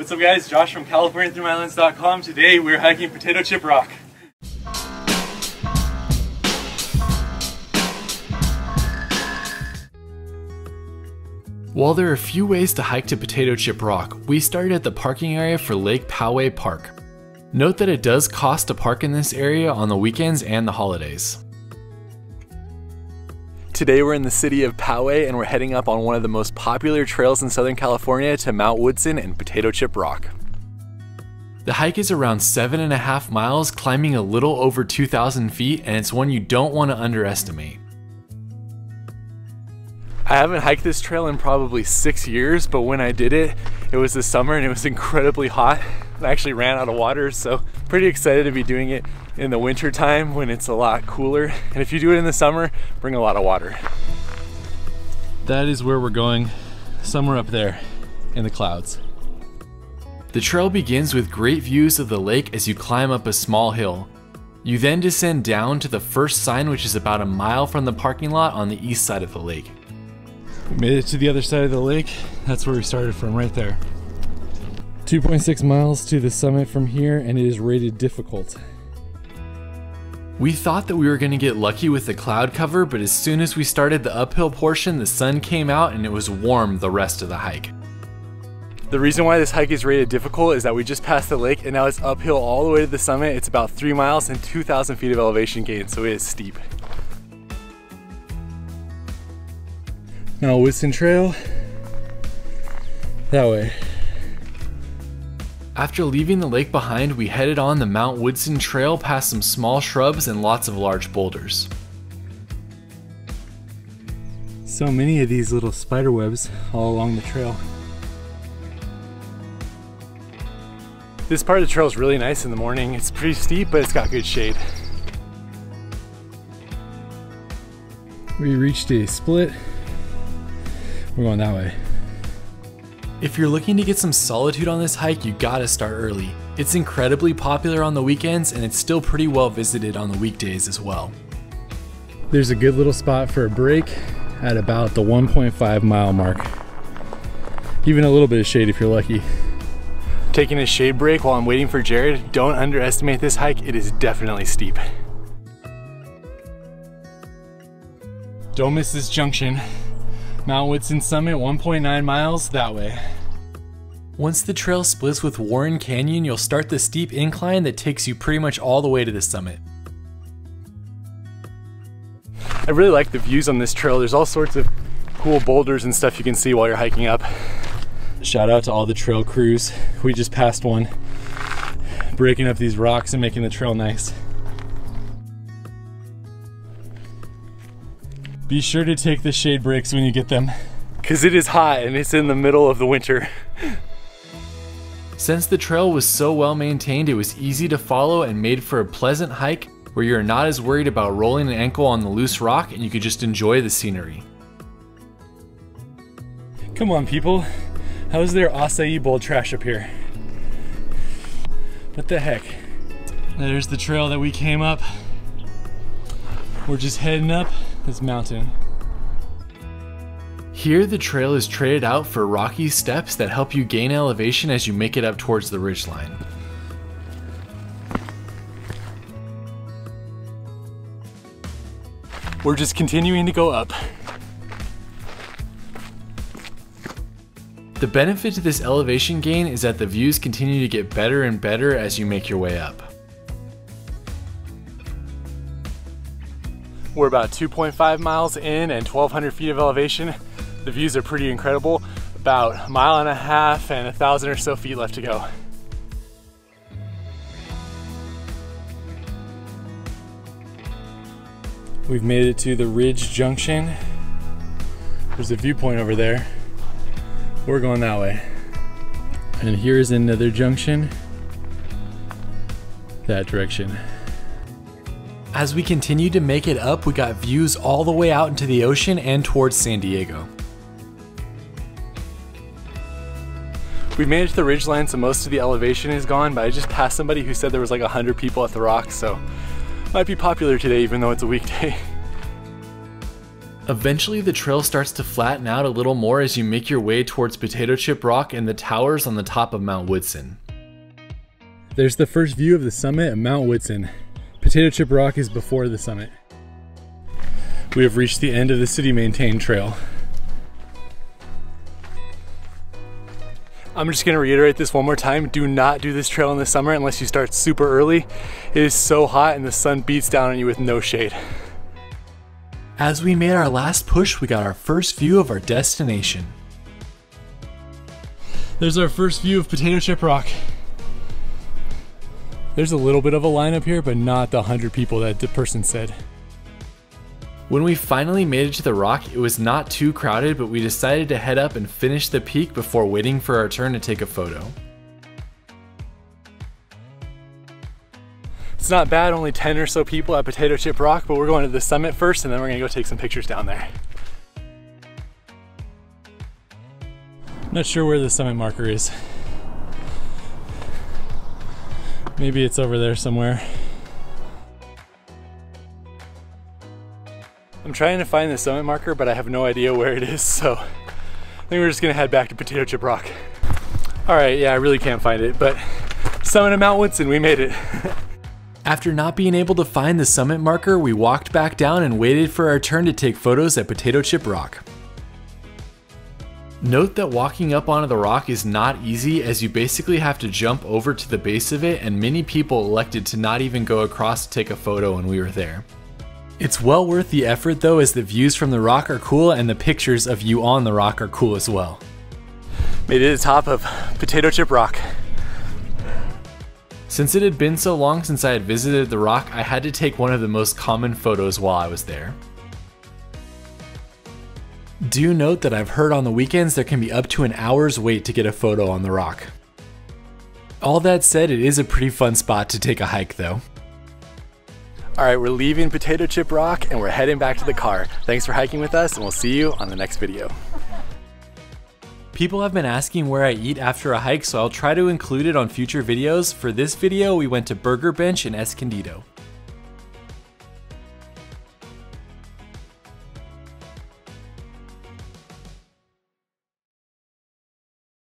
What's up guys, Josh from CaliforniaThroughMyLens.com. Today we're hiking Potato Chip Rock. While there are a few ways to hike to Potato Chip Rock, we started at the parking area for Lake Poway Park. Note that it does cost to park in this area on the weekends and the holidays. Today we're in the city of Poway and we're heading up on one of the most popular trails in Southern California to Mount Woodson and Potato Chip Rock. The hike is around seven and a half miles, climbing a little over 2,000 feet, and it's one you don't want to underestimate. I haven't hiked this trail in probably six years, but when I did it, it was the summer and it was incredibly hot. I actually ran out of water, so pretty excited to be doing it in the winter time when it's a lot cooler. And if you do it in the summer, bring a lot of water. That is where we're going, somewhere up there in the clouds. The trail begins with great views of the lake as you climb up a small hill. You then descend down to the first sign which is about a mile from the parking lot on the east side of the lake. We made it to the other side of the lake. That's where we started from, right there. 2.6 miles to the summit from here, and it is rated difficult. We thought that we were going to get lucky with the cloud cover, but as soon as we started the uphill portion, the sun came out and it was warm the rest of the hike. The reason why this hike is rated difficult is that we just passed the lake and now it's uphill all the way to the summit. It's about three miles and 2,000 feet of elevation gain, so it is steep. Now Woodson Trail, that way. After leaving the lake behind, we headed on the Mount Woodson Trail past some small shrubs and lots of large boulders. So many of these little spider webs all along the trail. This part of the trail is really nice in the morning. It's pretty steep, but it's got good shade. We reached a split we're going that way. If you're looking to get some solitude on this hike, you gotta start early. It's incredibly popular on the weekends and it's still pretty well visited on the weekdays as well. There's a good little spot for a break at about the 1.5 mile mark. Even a little bit of shade if you're lucky. Taking a shade break while I'm waiting for Jared, don't underestimate this hike, it is definitely steep. Don't miss this junction. Mount Woodson Summit, 1.9 miles that way. Once the trail splits with Warren Canyon, you'll start the steep incline that takes you pretty much all the way to the summit. I really like the views on this trail. There's all sorts of cool boulders and stuff you can see while you're hiking up. Shout out to all the trail crews. We just passed one, breaking up these rocks and making the trail nice. Be sure to take the shade breaks when you get them. Cause it is hot and it's in the middle of the winter. Since the trail was so well maintained, it was easy to follow and made for a pleasant hike where you're not as worried about rolling an ankle on the loose rock and you could just enjoy the scenery. Come on people, how's there acai bowl trash up here? What the heck? There's the trail that we came up. We're just heading up this mountain. Here, the trail is traded out for rocky steps that help you gain elevation as you make it up towards the ridgeline. We're just continuing to go up. The benefit to this elevation gain is that the views continue to get better and better as you make your way up. We're about 2.5 miles in and 1,200 feet of elevation. The views are pretty incredible. About a mile and a half and a thousand or so feet left to go. We've made it to the Ridge Junction. There's a viewpoint over there. We're going that way. And here's another junction. That direction. As we continued to make it up, we got views all the way out into the ocean and towards San Diego. We made it to the ridgeline, so most of the elevation is gone, but I just passed somebody who said there was like 100 people at the rocks, so might be popular today even though it's a weekday. Eventually, the trail starts to flatten out a little more as you make your way towards Potato Chip Rock and the towers on the top of Mount Woodson. There's the first view of the summit of Mount Woodson. Potato Chip Rock is before the summit. We have reached the end of the city maintained trail. I'm just gonna reiterate this one more time. Do not do this trail in the summer unless you start super early. It is so hot and the sun beats down on you with no shade. As we made our last push, we got our first view of our destination. There's our first view of Potato Chip Rock. There's a little bit of a lineup here, but not the 100 people that the person said. When we finally made it to the rock, it was not too crowded, but we decided to head up and finish the peak before waiting for our turn to take a photo. It's not bad, only 10 or so people at Potato Chip Rock, but we're going to the summit first and then we're gonna go take some pictures down there. Not sure where the summit marker is. Maybe it's over there somewhere. I'm trying to find the summit marker, but I have no idea where it is, so I think we're just gonna head back to Potato Chip Rock. All right, yeah, I really can't find it, but summit of Mount Woodson, we made it. After not being able to find the summit marker, we walked back down and waited for our turn to take photos at Potato Chip Rock. Note that walking up onto the rock is not easy as you basically have to jump over to the base of it and many people elected to not even go across to take a photo when we were there. It's well worth the effort though as the views from the rock are cool and the pictures of you on the rock are cool as well. Made it to the top of Potato Chip Rock. Since it had been so long since I had visited the rock, I had to take one of the most common photos while I was there. Do note that I've heard on the weekends there can be up to an hour's wait to get a photo on the rock. All that said, it is a pretty fun spot to take a hike though. All right, we're leaving Potato Chip Rock and we're heading back to the car. Thanks for hiking with us and we'll see you on the next video. People have been asking where I eat after a hike, so I'll try to include it on future videos. For this video, we went to Burger Bench in Escondido.